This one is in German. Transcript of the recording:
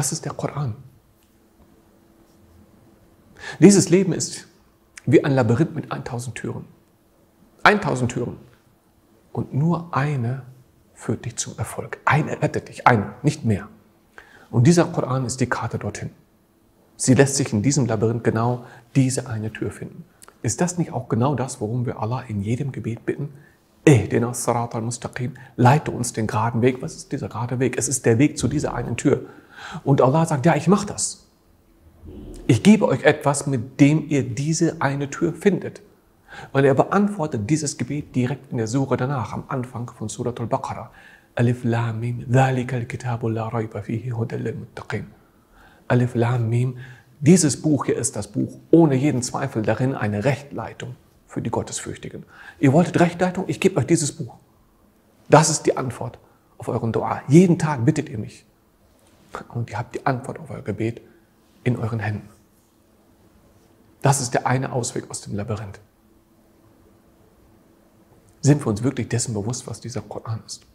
Was ist der Koran? Dieses Leben ist wie ein Labyrinth mit 1000 Türen. 1000 Türen. Und nur eine führt dich zum Erfolg. Eine rettet dich, eine, nicht mehr. Und dieser Koran ist die Karte dorthin. Sie lässt sich in diesem Labyrinth genau diese eine Tür finden. Ist das nicht auch genau das, worum wir Allah in jedem Gebet bitten? Ehdina Sarat al-Mustaqim, leite uns den geraden Weg. Was ist dieser gerade Weg? Es ist der Weg zu dieser einen Tür. Und Allah sagt, ja, ich mache das. Ich gebe euch etwas, mit dem ihr diese eine Tür findet. Und er beantwortet dieses Gebet direkt in der Sure danach, am Anfang von Surat al-Baqarah. Alif Lam Mim, ذَلِكَ الْكِتَابُ لَا رَيْبَ فِيهِ هُدًى لِلْمُتَّقِينَ Alif Lam Mim, dieses Buch hier ist das Buch, ohne jeden Zweifel darin eine Rechtleitung für die Gottesfürchtigen. Ihr wolltet Rechtleitung? Ich gebe euch dieses Buch. Das ist die Antwort auf euren Dua. Jeden Tag bittet ihr mich. Und ihr habt die Antwort auf euer Gebet in euren Händen. Das ist der eine Ausweg aus dem Labyrinth. Sind wir uns wirklich dessen bewusst, was dieser Koran ist?